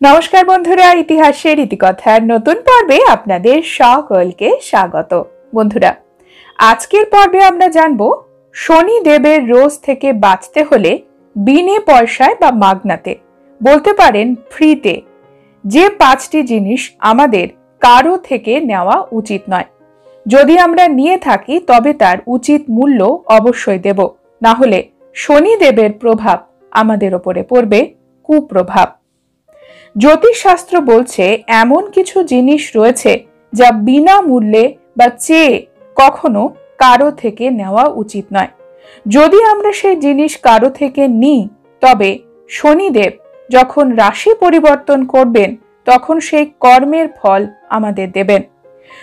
নমস্কার বন্ধুরা, ইতিহাসের ইতিকথার নতুন পর্বে আপনাদের সকলকে স্বাগত। বন্ধুরা, আজকের পর্বে আমরা জানব শনি দেবের রোজ থেকে বাঁচতে হলে বিনে পয়সায় বা মাগনাতে, বলতে পারেন ফ্রিতে, যে পাঁচটি জিনিস আমাদের কারও থেকে নেওয়া উচিত নয়। যদি আমরা নিয়ে থাকি, তবে তার উচিত মূল্য অবশ্যই দেব। না হলে শনিদেবের প্রভাব আমাদের ওপরে পড়বে, কুপ্রভাব। জ্যোতিষশাস্ত্র বলছে, এমন কিছু জিনিস রয়েছে যা বিনা মূল্যে বা চেয়ে কখনো কারও থেকে নেওয়া উচিত নয়। যদি আমরা সেই জিনিস কারও থেকে নিই, তবে শনিদেব যখন রাশি পরিবর্তন করবেন, তখন সেই কর্মের ফল আমাদের দেবেন।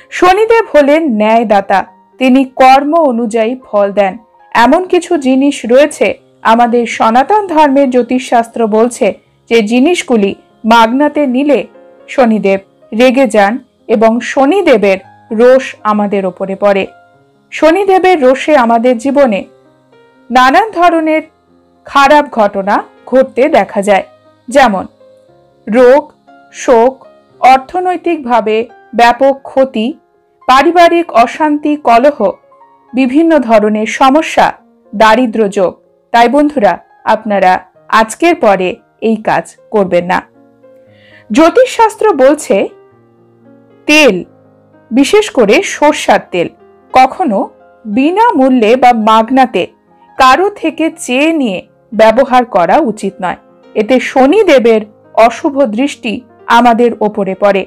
শনিদেব হলেন ন্যায়দাতা, তিনি কর্ম অনুযায়ী ফল দেন। এমন কিছু জিনিস রয়েছে, আমাদের সনাতন ধর্মের জ্যোতিষশাস্ত্র বলছে যে জিনিসগুলি মাগনাতে নিলে শনিদেব রেগে যান এবং শনিদেবের রোষ আমাদের ওপরে পড়ে। শনিদেবের রোষে আমাদের জীবনে নানান ধরনের খারাপ ঘটনা ঘটতে দেখা যায়। যেমন, রোগ, শোক, অর্থনৈতিকভাবে ব্যাপক ক্ষতি, পারিবারিক অশান্তি, কলহ, বিভিন্ন ধরনের সমস্যা দারিদ্র যোগ। তাই বন্ধুরা, আপনারা আজকের পরে এই কাজ করবেন না। জ্যোতিষশাস্ত্র বলছে, তেল, বিশেষ করে সর্ষার তেল, কখনো বিনামূল্যে বা মাগনাতে কারও থেকে চেয়ে নিয়ে ব্যবহার করা উচিত নয়। এতে শনিদেবের অশুভ দৃষ্টি আমাদের ওপরে পড়ে।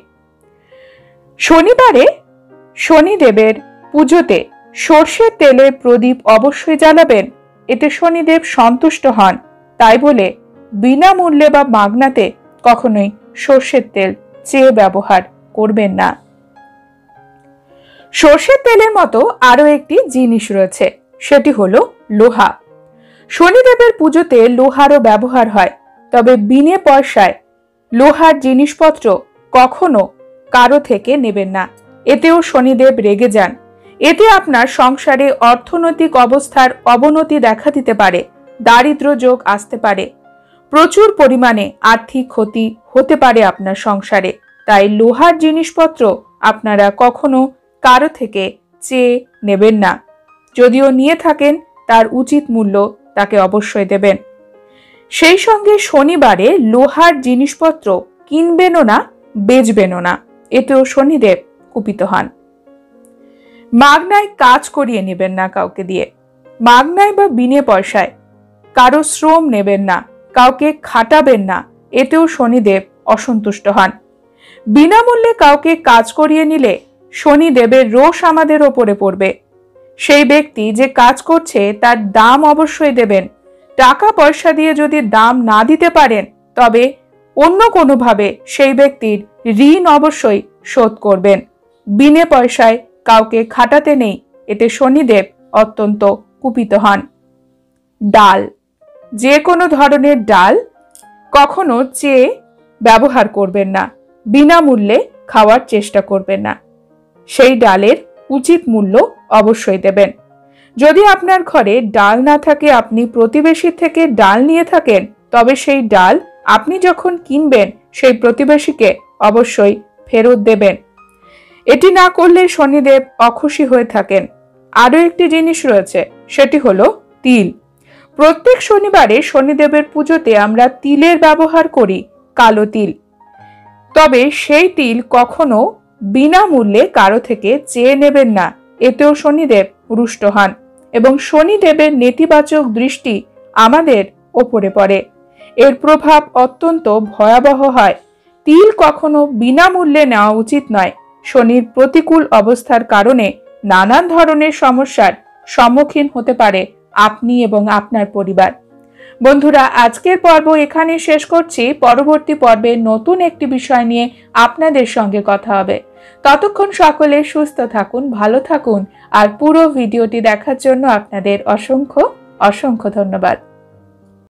শনিবারে শনিদেবের পুজোতে সর্ষের তেলের প্রদীপ অবশ্যই জ্বালাবেন। এতে শনিদেব সন্তুষ্ট হন। তাই বলে বিনামূল্যে বা মাগনাতে কখনোই সর্ষের তেল চেয়ে ব্যবহার করবেন না। সর্ষের তেলের মতো আরও একটি জিনিস রয়েছে, সেটি হলো লোহা। শনিদেবের পুজোতে লোহারও ব্যবহার হয়, তবে বিনে পয়সায় লোহার জিনিসপত্র কখনো কারও থেকে নেবেন না। এতেও শনিদেব রেগে যান। এতে আপনার সংসারে অর্থনৈতিক অবস্থার অবনতি দেখা দিতে পারে দারিদ্র যোগ আসতে পারে প্রচুর পরিমাণে আর্থিক ক্ষতি হতে পারে আপনার সংসারে। তাই লোহার জিনিসপত্র আপনারা কখনো কারও থেকে চেয়ে নেবেন না। যদিও নিয়ে থাকেন, তার উচিত মূল্য তাকে অবশ্যই দেবেন। সেই সঙ্গে শনিবারে লোহার জিনিসপত্র কিনবেনও না, বেচবেনও না। এতেও শনিদেব কুপিত হন। মাগনায় কাজ করিয়ে নেবেন না কাউকে দিয়ে। মাগনায় বা বিনে পয়সায় কারও শ্রম নেবেন না। কাউকে খাটাবেন না, এতেও শনিদেব অসন্তুষ্ট হন। বিনামূল্যে কাউকে কাজ করিয়ে নিলে শনিদেবের রোষ আমাদের ওপরে পড়বে। সেই ব্যক্তি যে কাজ করছে তার দাম অবশ্যই দেবেন। টাকা পয়সা দিয়ে যদি দাম না দিতে পারেন, তবে অন্য কোনোভাবে সেই ব্যক্তির ঋণ অবশ্যই শোধ করবেন। বিনে পয়সায় কাউকে খাটাতে নেই, এতে শনিদেব অত্যন্ত কুপিত হন। ডাল যে কোনো ধরনের ডাল কখনো চেয়ে ব্যবহার করবেন না, বিনামূল্যে খাওয়ার চেষ্টা করবেন না। সেই ডালের উচিত মূল্য অবশ্যই দেবেন। যদি আপনার ঘরে ডাল না থাকে, আপনি প্রতিবেশীর থেকে ডাল নিয়ে থাকেন, তবে সেই ডাল আপনি যখন কিনবেন, সেই প্রতিবেশীকে অবশ্যই ফেরত দেবেন। এটি না করলে শনিদেব অখুশি হয়ে থাকেন। আরও একটি জিনিস রয়েছে, সেটি হলো তিল। প্রত্যেক শনিবারে শনিদেবের পুজোতে আমরা তিলের ব্যবহার করি, কালো তিল। তবে সেই তিল কখনো বিনামূল্যে কারও থেকে চেয়ে নেবেন না। এতেও শনিদেব রুষ্ট হন এবং শনিদেবের নেতিবাচক দৃষ্টি আমাদের ওপরে পড়ে। এর প্রভাব অত্যন্ত ভয়াবহ হয়। তিল কখনো বিনামূল্যে নেওয়া উচিত নয়। শনির প্রতিকূল অবস্থার কারণে নানান ধরনের সমস্যার সম্মুখীন হতে পারে আপনি এবং আপনার পরিবার। বন্ধুরা, আজকের পর্ব এখানে শেষ করছি। পরবর্তী পর্বে নতুন একটি বিষয় নিয়ে আপনাদের সঙ্গে কথা হবে। ততক্ষণ সকলে সুস্থ থাকুন, ভালো থাকুন, আর পুরো ভিডিওটি দেখার জন্য আপনাদের অসংখ্য অসংখ্য ধন্যবাদ।